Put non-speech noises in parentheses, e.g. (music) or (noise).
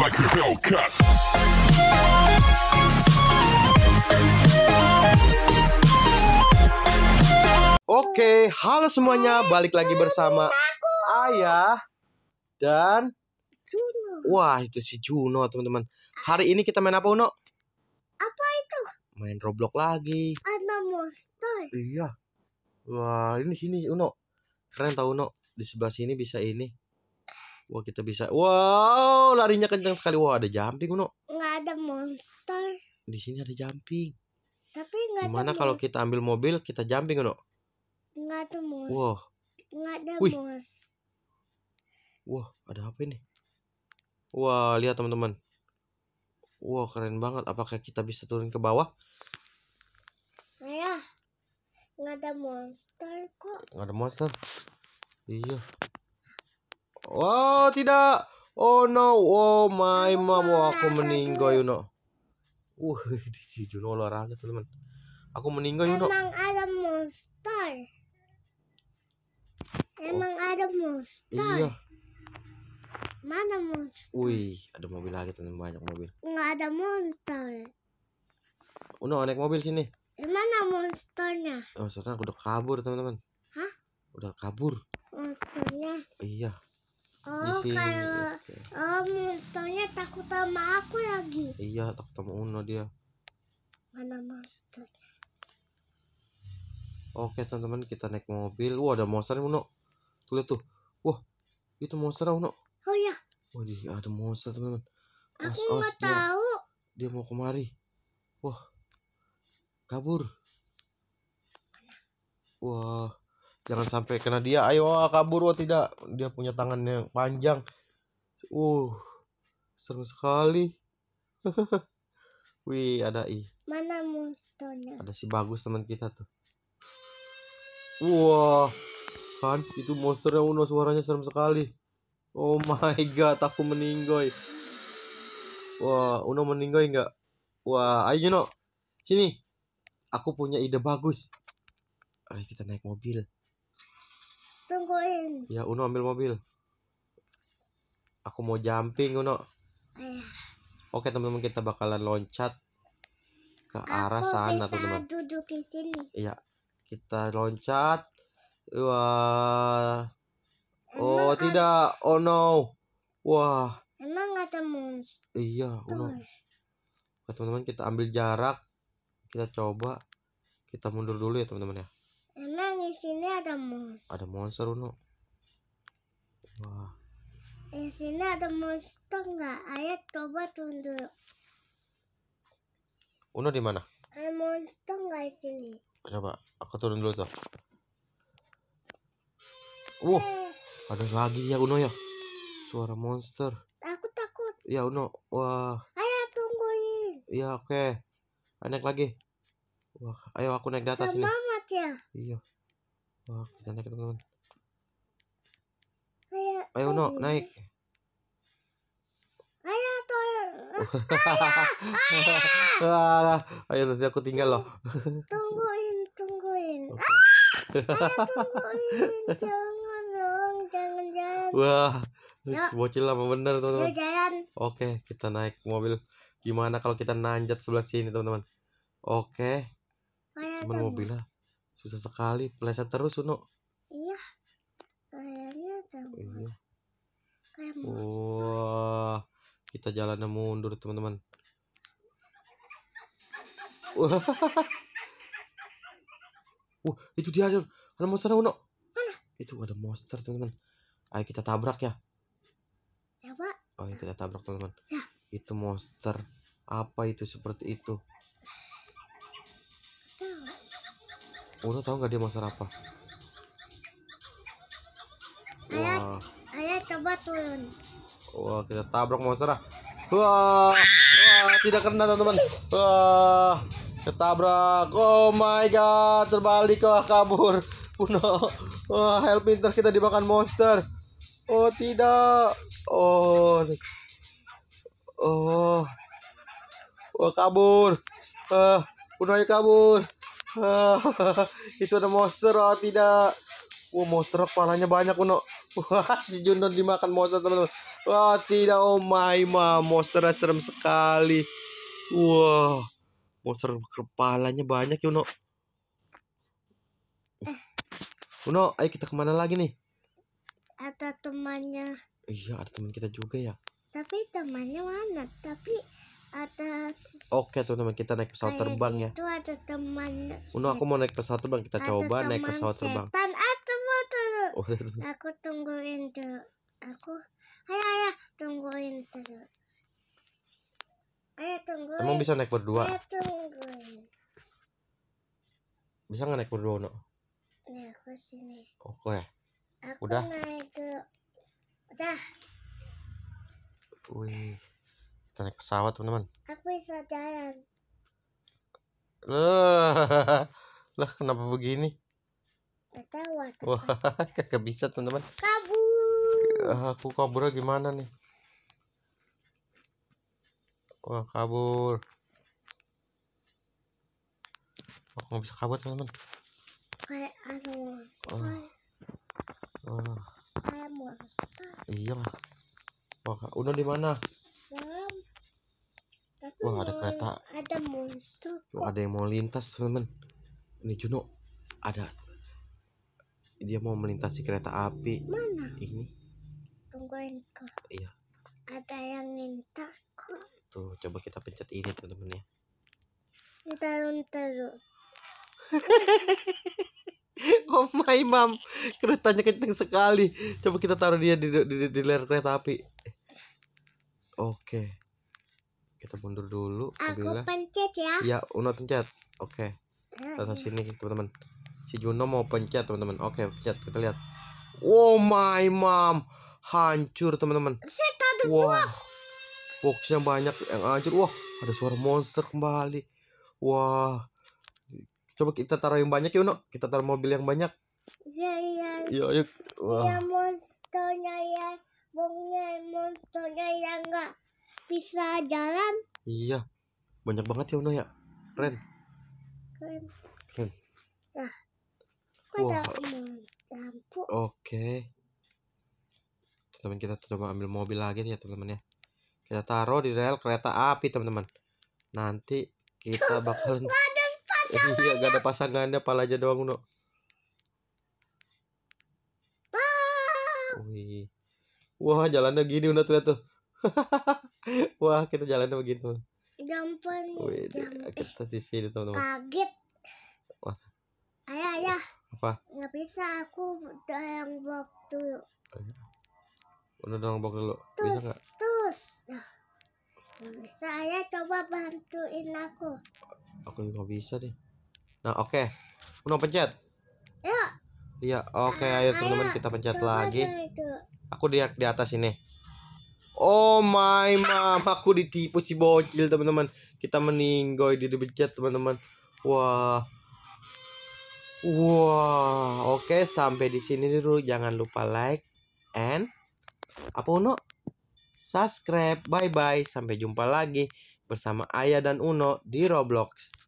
like a Hellcat. Oke, halo semuanya, balik lagi bersama Ayah dan Wah, itu si Juno, teman-teman. Hari ini kita main apa, Uno? Apa itu? Main Roblox lagi. Ada monster. Iya. Wah, ini sini, Uno. Keren tau, Uno. Di sebelah sini bisa ini. Wah, kita bisa. Wow, larinya kencang sekali. Wah, ada jumping, Uno. Nggak ada monster. Di sini ada jumping. Tapi nggak Gimana kalau kita ambil mobil, kita jumping, Uno? nggak ada monster. Wah, Nggak ada Wih. monster. wah, ada apa ini? Wah, lihat teman-teman. Wah, keren banget. Apakah kita bisa turun ke bawah? Ayah, nggak ada monster kok. Nggak ada monster. Iya. Wow, tidak. Oh no. Oh my Aku mom. Wah, aku meninggal, Yuno. Uh, (laughs) di si Juno olahraga, teman-teman. Aku meninggal, Yuno. Emang ada monster. Emang ada monster. Oh. Iya. Mana monster? Wih, ada mobil lagi, teman-teman. Banyak mobil. Nggak ada monster. Uno, naik mobil sini. Eh, Mana monsternya? Oh, sekarang udah kabur, teman-teman. Hah? Udah kabur. Monsternya. Iya, Oh, sini. kalau Oke. oh monsternya takut sama aku lagi. Iya, takut sama Uno dia. Mana monster? Oke teman-teman kita naik mobil. Wah ada monster Uno. Tuh lihat tuh. Wah itu monster Uno. Oh ya, Wah ada monster teman-teman. Aku nggak tahu. dia mau kemari. Wah kabur. Wah jangan sampai kena dia. Ayo wah, kabur wah tidak. Dia punya tangan yang panjang. Uh serem sekali. (laughs) Wih ada i. Mana monsternya? Ada si bagus teman kita tuh. Wah, kan itu monsternya Uno suaranya serem sekali. Oh my god, aku meninggoy. Wah, Uno meninggoy nggak? Wah, ayo Uno, sini. Aku punya ide bagus. Ayo kita naik mobil. Tungguin. Ya, Uno ambil mobil. Aku mau jumping, Uno. Ayah, Oke, teman-teman kita bakalan loncat ke arah aku sana, teman-teman. duduk di sini. Iya, kita loncat. Wah. Oh, Emang tidak. Oh no. Wah, Emang ada monster. iya, Uno. Oke, teman-teman kita ambil jarak. Kita coba. Kita mundur dulu ya, teman-teman ya. Di sini ada monster. Ada monster, Uno. Wah, Di sini ada monster nggak? Ayah coba tunduk. Uno di mana? Ada monster nggak di sini? Coba, aku turun dulu tuh. Uh, Eh, ada lagi ya Uno ya. Suara monster. aku takut. Ya Uno. Wah, Ayah tungguin. iya oke. Ayo naik lagi. Wah, ayo aku naik di atas ini. Semangat ya. Iya. Wah, kita naik teman-teman. Ayo Uno, naik. Ayah tolong. (laughs) Ayo nanti aku tinggal loh. Tungguin, tungguin. Oke. Ayah tungguin. jangan dong, jangan jalan. Wah, bocil lama bener teman-teman. Oke, kita naik mobil. Gimana kalau kita nanjat sebelah sini teman-teman? Oke, cuman mobilnya susah sekali. Pleset terus Uno. Iya. Kayaknya sama. Iya. Kayak. Wah, kita jalannya mundur teman-teman. Wah, (laughs) Wah, itu dia ada monster Uno. Itu ada monster teman-teman. Ayo kita tabrak ya. Coba. Oh kita tabrak teman-teman. Ya. Itu monster. Apa itu seperti itu? Uno tahu nggak dia monster apa? Ayah, Wah, ayah coba turun. wah kita tabrak monster ah. Wah, wah tidak kena teman-teman. Wah, ketabrak. Oh my god, terbalik wah kabur. Uno, wah help me, ntar kita dimakan monster. Oh tidak. Oh, oh, wah kabur. Uno ayo kabur. Ah, (laughs) itu ada monster oh tidak. Wah monster kepalanya banyak Uno. Wah (laughs) si Juno dimakan monster teman-teman. Wah, tidak oh my mom, monster serem sekali. Wah, monster kepalanya banyak ya, Uno. Uno, ayo kita ke mana lagi nih? Ada temannya. Iya, ada teman kita juga ya. Tapi temannya mana? Tapi ada Oke, teman-teman, kita naik pesawat terbang ya. Itu ada teman. Uno, aku mau naik pesawat terbang. Kita ada coba naik pesawat terbang. Oh, ada teman- Aku tungguin dulu. Aku, ayo, ayo, tungguin dulu. Ayo tungguin. Emang bisa naik berdua? Ayo tungguin. Bisa nggak naik berdua, Uno? Nih aku sini. Oke. Aku Udah? naik dulu. Udah, Wih. Kita naik pesawat, teman-teman. aku bisa jalan. Lah, (laughs) lah kenapa begini? Aku Wah, (laughs) kagak bisa, teman-teman. kabur. Ah, Aku kaburnya gimana nih? Wah, kabur. Aku nggak bisa kabur, teman-teman. Kayak. Oh. Wah, Kayak monster. iya. Wah, Uno di mana? Wah, ada kereta. Ada monster Tuh, kok. ada yang mau lintas, teman-teman. Ini Juno, ada. Dia mau melintasi kereta api. Mana? Ini, Tungguin kok. Iya. Ada yang minta kok. tuh, coba kita pencet ini, teman-teman ya. Ntar ntar. (laughs) Oh my mom, keretanya kenceng sekali. Coba kita taruh dia di di, di, di layar kereta api. Oke, kita mundur dulu. Aku pencet ya. Ya, Uno pencet. Oke, Ah, kita sini teman-teman. Si Juno mau pencet teman-teman. Oke, pencet kita lihat. Oh my mom, hancur teman-teman. Wah, boxnya banyak yang hancur. Wah, ada suara monster kembali. Wah, coba kita taruh yang banyak ya Uno. Kita taruh mobil yang banyak. Iya iya. Yuk, yuk. Wah. Ya monsternya ya. Bongnya monsternya yang nggak bisa jalan. Iya, banyak banget ya Uno ya. Keren. Keren. Keren. Nah. Ada Wah. lampu? Oke. Teman kita coba ambil mobil lagi ya teman-teman ya. Kita taruh di rel kereta api teman-teman. Nanti kita (laughs) bakalan. Iya, gak ada pasangannya, pala aja doang Uno. Wih. Wah, jalannya gini Uno tuh (laughs) tuh. Wah, kita jalannya begini tuh. Gampang. Wih, Jam- kita di sini teman-teman. Kaget. Wah. Ayah, ayah. Apa? Nggak bisa aku udah yang waktu. Udah dong bok dulu. Bisa Terus, nggak? terus. Nah, nggak bisa. Ayah coba bantuin aku. Aku juga bisa deh. Nah, oke. Uno pencet. Ya. Iya, oke Ah, ayo teman-teman ayo, kita pencet lagi. itu. Aku di di atas ini. Oh my mom, aku ditipu si bocil teman-teman. Kita meninggoy di dipencet teman-teman. Wah. Wah, oke sampai di sini dulu. Jangan lupa like and apa Uno? Subscribe. Bye bye. Sampai jumpa lagi bersama Ayah dan Uno di Roblox.